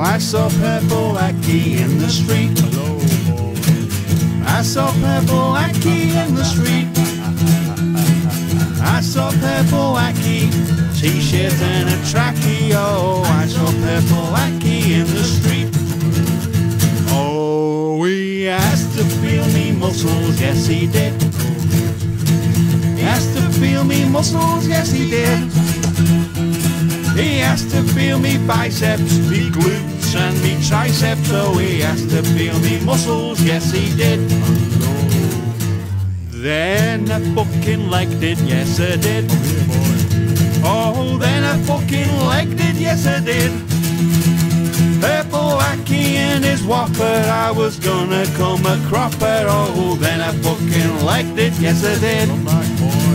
I saw Purple Aki in the street. I saw Purple Aki in the street. I saw Purple Aki, t-shirt and a trackie. Oh, I saw Purple Aki in the street. Oh, he asked to feel me muscles, yes he did. He asked to feel me muscles, yes he did. Asked to feel me biceps, me glutes and me triceps. Oh, he has to feel me muscles, yes he did. Then I fucking legged it, yes I did. Oh, then I fucking legged it, yes I did. Purple Aki and his whopper, I was gonna come a cropper. Oh, then I fucking legged it, yes I did.